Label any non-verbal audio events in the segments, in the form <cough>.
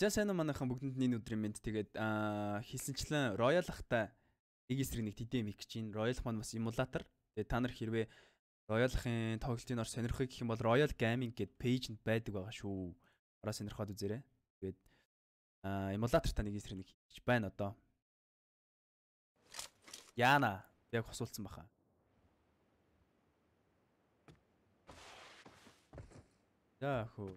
За сайн уу манайхан бүгдэнд энэ өдрийн мэнд тэгээд аа хийсэнчлэн Royal ахтай нэг эсрэг нэг TDM их гэж чинь Royal маань бас эмулятор. Тэгээд та нар хэрвээ Royal-ын тоглолтын ор сонирхыг гэх юм бол Royal Gaming гэд пэйж байдаг байгаа шүү. Ороо сонирхоод үзээрэй. Тэгээд аа эмулятор та нэг эсрэг нэг хийж байна одоо. Яна яг хосуулсан баха. За хөө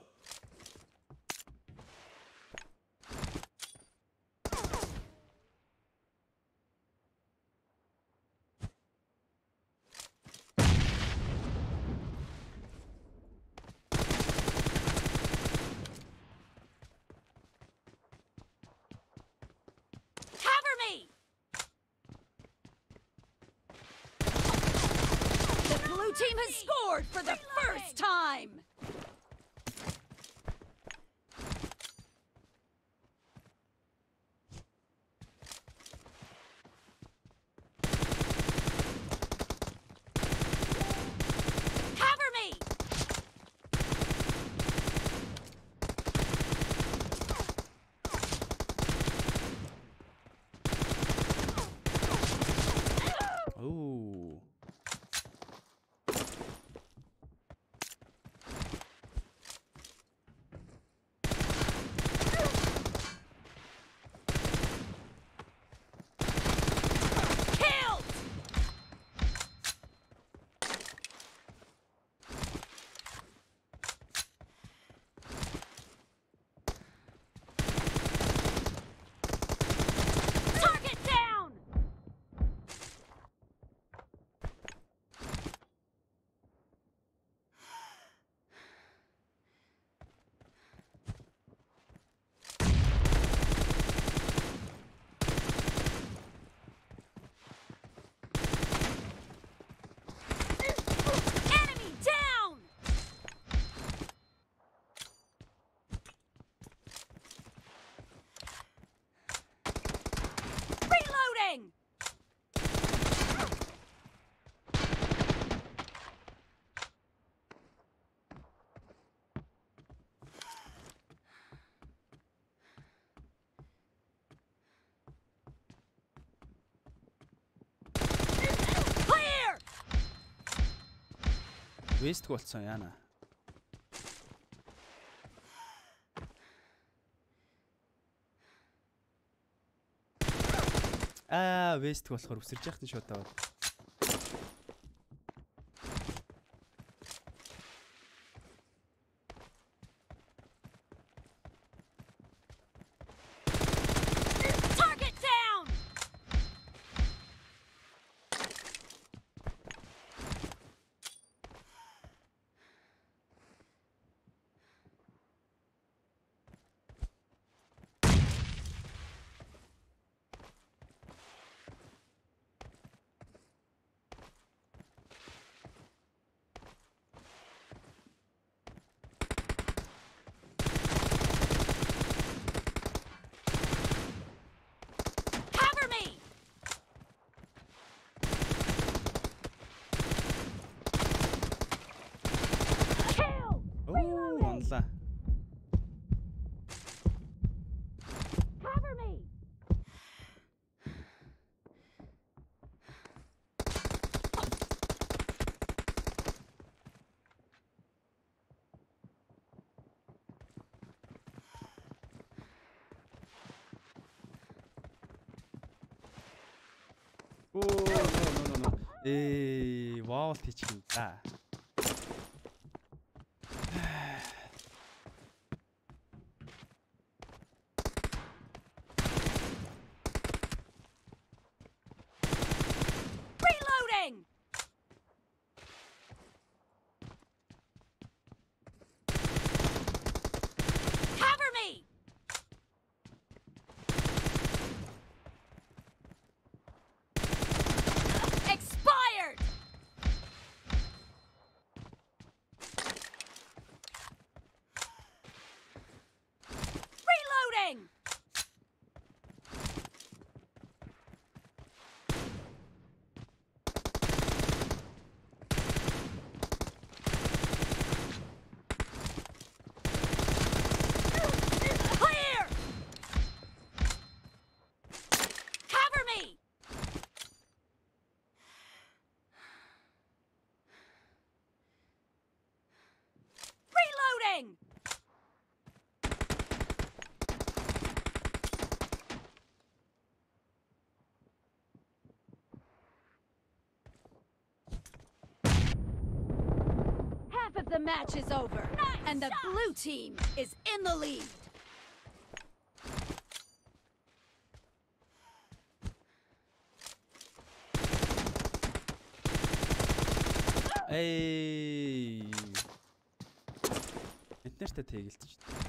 Вест болцсон яана. Аа, вест болохоор үсэрч яхад нь шууд аваад. Target down! Cover me! Kill! Оо, онлаа. Cover me! Оо, но но но. Ээ, вау тийчих юм да. match is over, and the blue team is in the lead. Эй. Эднэртэй тэгэлж.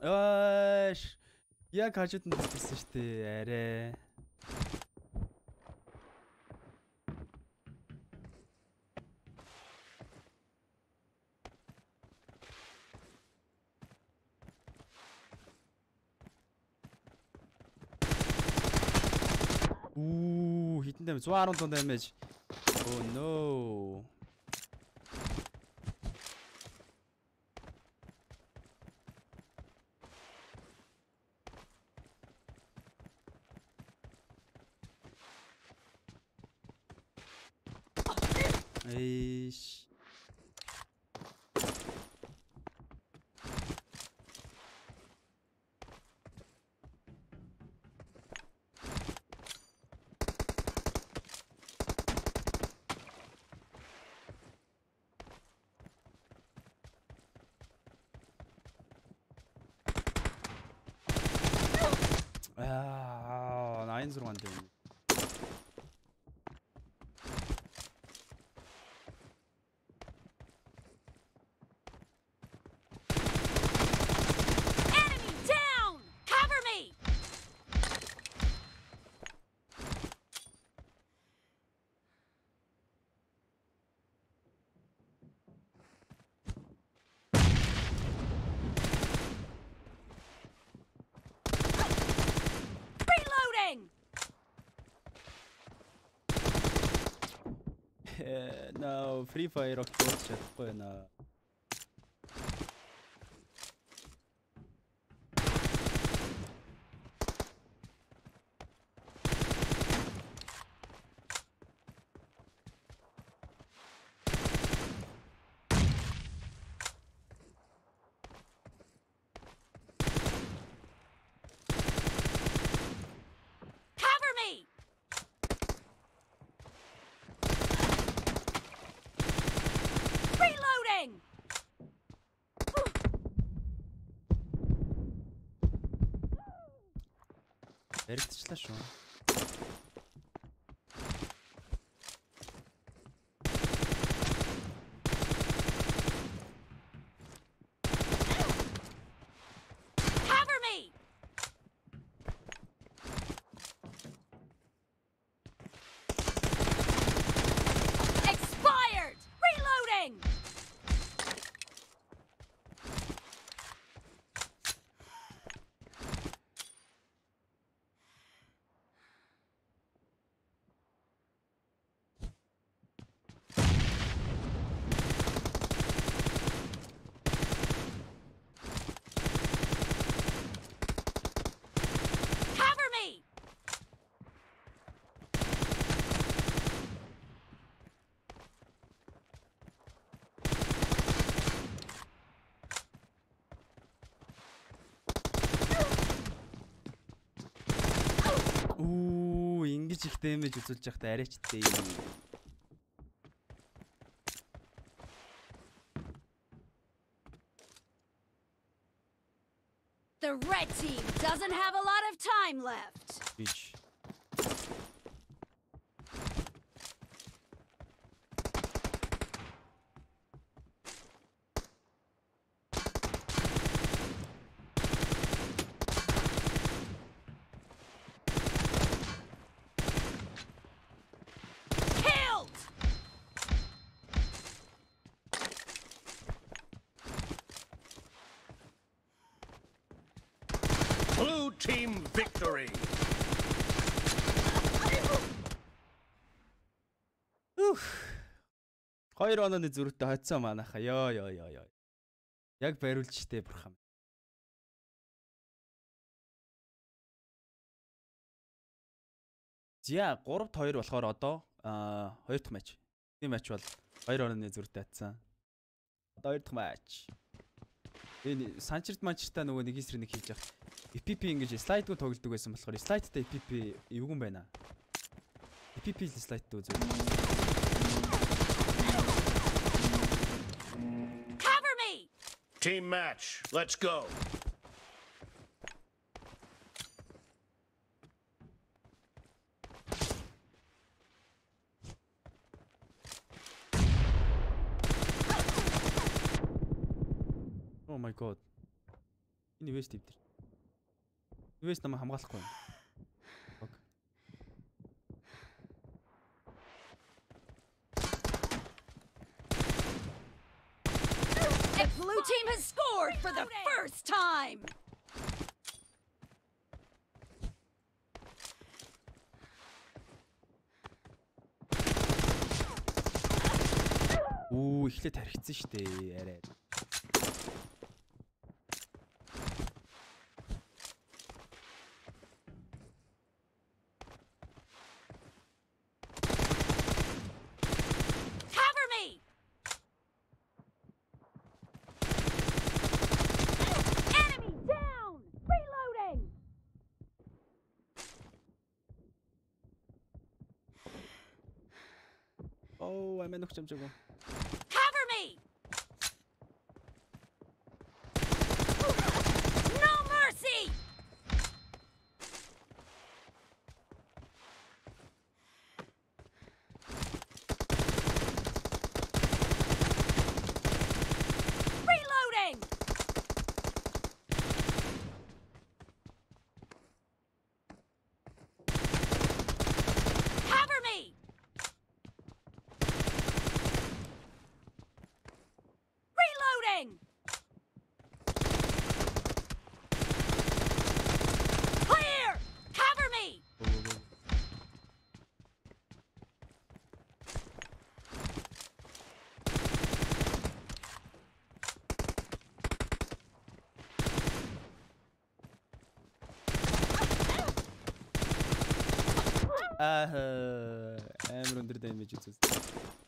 Ааш. Яг хажууд нь хэлсэн шүү дээ. Арай. Үу, хитэн дэмэж 115 дэмэж. Oh no. 자연스러운데. No, Free Fire-ог дууч чадахгүй байна. Cover me! Reloading! Яригдчихлаа шүү. Cover дэмэж үзүүлж явахта арайч дээ. The red team doesn't have a lot of time left. Spree. Үх. Хоёр онооны зүрхтэй хоцсон манайха. Йоо ёо ёо ёо. Яг бариулж штэ бурхан. За 3-2 болохоор одоо аа хоёр дахь матч. Энэ матч бол хоёр онооны зүрхтэй хатсан. Одоо хоёр дахь матч. Энэ Санчерт Манчерта нөгөө нэг эсрэг нэг хийж явах. EPP ингэж слайдгүй тоглодог байсан болохоор слайдтай EPP эвгүй байна. EPP л слайдтай үзүү. Cover me! Team match. Let's go. My god. Энэ вест ивдэр. Вест намайг хамгаалахгүй байна. Ок. The blue team has scored for the first time! Үу, эхлээд тархицсан штэ арай. Cover me! Enemy down! Reloading! Оо, амин өгч амжаагүй. Cover me! No mercy! Reloading! Cover me! Reloading! Clear! Cover me! Go, go, go. Аа амар өндөр дэмэж үзсэн.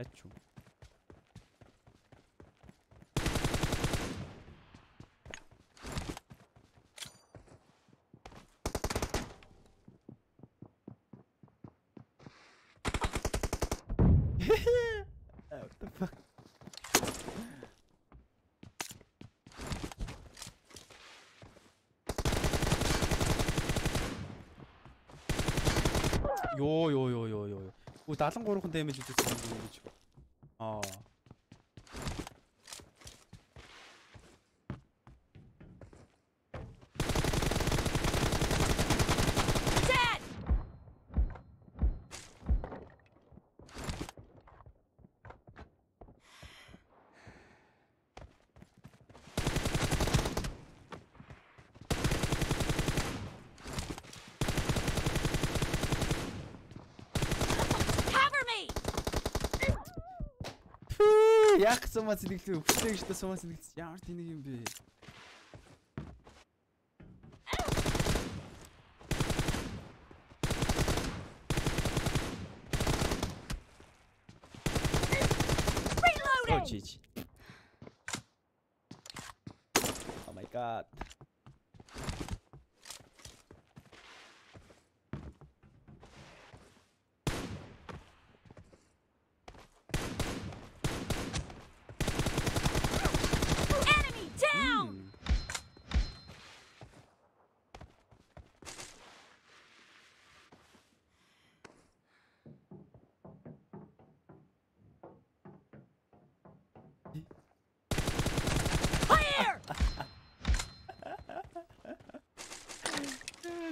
Ачуу. Ah, <laughs> What the fuck? Йоо ёо ёо ёо ёо. Үу 73хан дэмэж үзсэн юм гэж. Аа. Dead! Cover me! Фүү, яг сумаа сэлгэлээ өвчлээ гэж та сумаа сэлгэлсэн. Ямар тэнэг юм бэ? Oh Reloading! GG. Oh my god.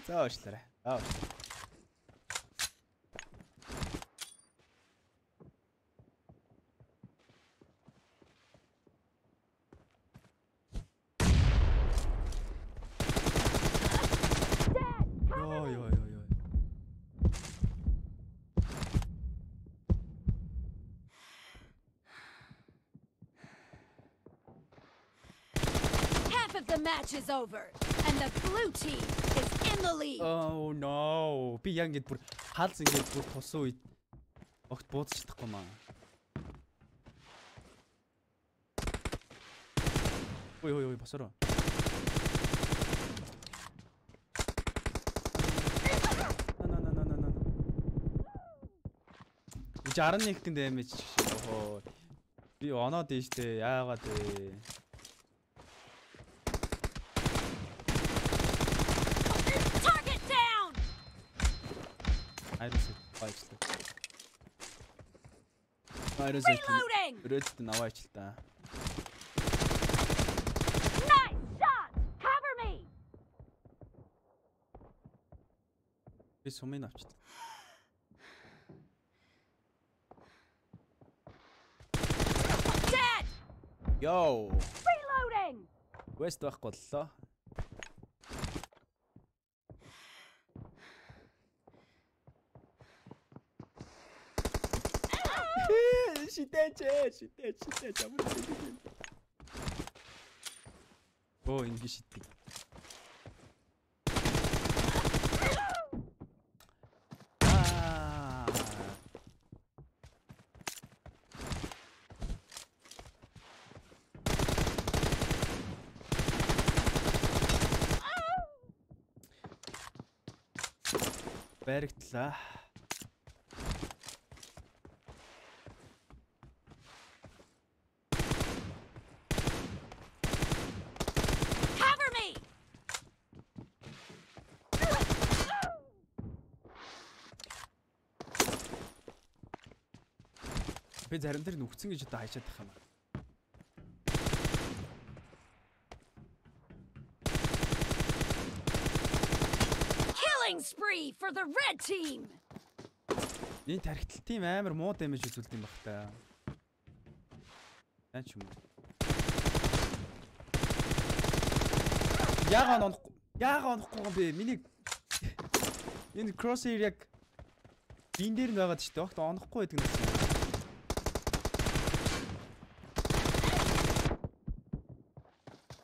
За уушлаарай. За уушлаарай. Йоо ёо ёо ёо. Half of the match is over, and the blue team is in the lead. Oh no. Би яг ингэж бүр хаалц ингэж бүр тусан үед огт буудаж чадахгүй маа. Ой ой ой босороо. На на на на на. Үж 11 гэн дэмэж охоо. Би оноод дээ штэ яагаад вэ? Айрус Reloading! өрөөдөлт наваач л та. Би сумын. Dead! Йоо. Reloading! West байхгүй боллоо. Шитэч, шитэч, шитэч ямар шитэч. Оо ингэ шитдэг. Аа. Баригдлаа. Cover me! Би зарим дээр нүгцэн гэж одоо хайчаад тах юм. аа. Killing spree for the red team! Энэ тархитал тийм амар муу дэмэж үзүүлдэг юм бах та. Яа ч юм уу. Яагаад онохгүй? Яагаад онохгүй юм бэ? Миний энэ crosshair яг бин дээр нь байгаад шүү дээ. Огт онохгүй байдаг юм.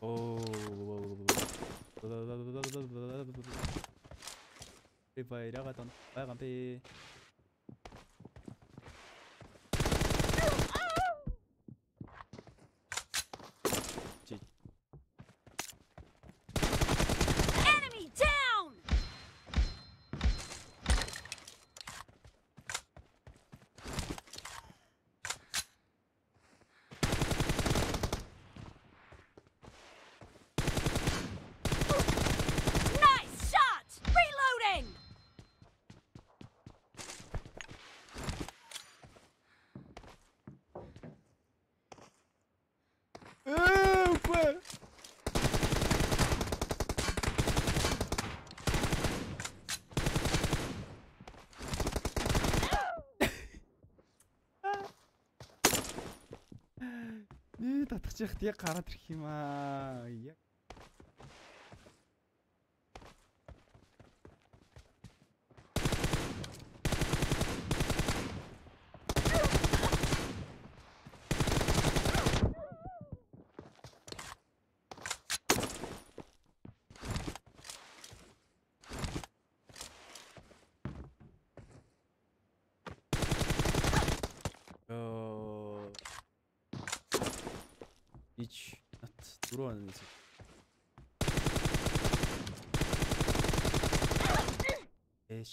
Оо. Би баярагаад он байгаа юм Татчих яхад яг гараад ирэх юм аа. Яг Оо. Ич нат дөрөв оноо нэсэ. Эш.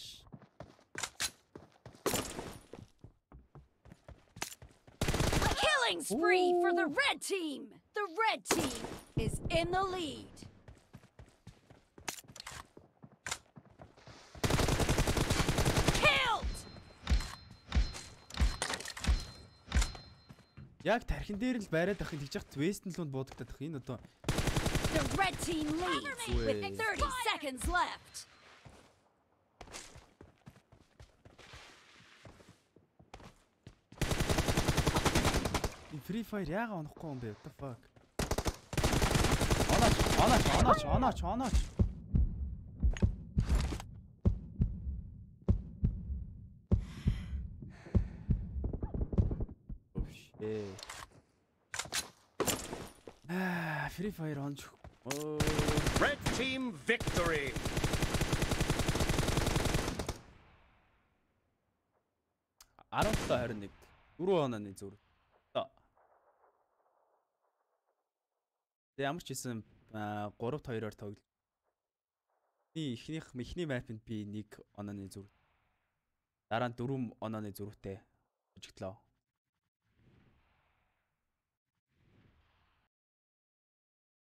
Killing spree for the red team! The red team is in the lead. Яг тархин дээр л бариад ахын тэгж яхад вестэн лунд буудагтаад ах. Энэ одоо The red team leads with 30 seconds left. Free Fire яага онохгүй юм бэ? What the fuck? Онооч, онооч, онооч, онооч, онооч. Shit. Аа, Free Fire. Оо. Red team victory. Аравтаа 21. 4 онооны зүр. Одоо. Тэг ямар ч хэлсэн 3-2-оор тоглож. Би эхнийх эхний мапнд би 1 онооны зүр. Дараа нь 4 онооны зүрхтэй хожигдлоо.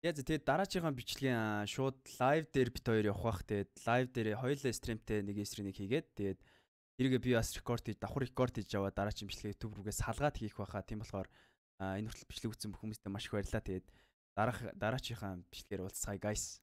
Яг тэгээд дараачихын бичлэгийн шууд лайв дээр бит хоёр явах бах. Тэгээд лайв дээр хоёулаа стримтэй нэг эсрэг нэг хийгээд тэгээд тэргээ би бас рекорд хийж давхар рекорд хийж аваа дараагийн бичлэгийг YouTube рүүгээ салгаад хийх байхаа. Тийм болохоор энэ хүртэл бичлэг үзсэн бүх хүмүүстээ маш их баярлалаа. Тэгээд дараах дараачихын бичлэгээр уулзцаая guys.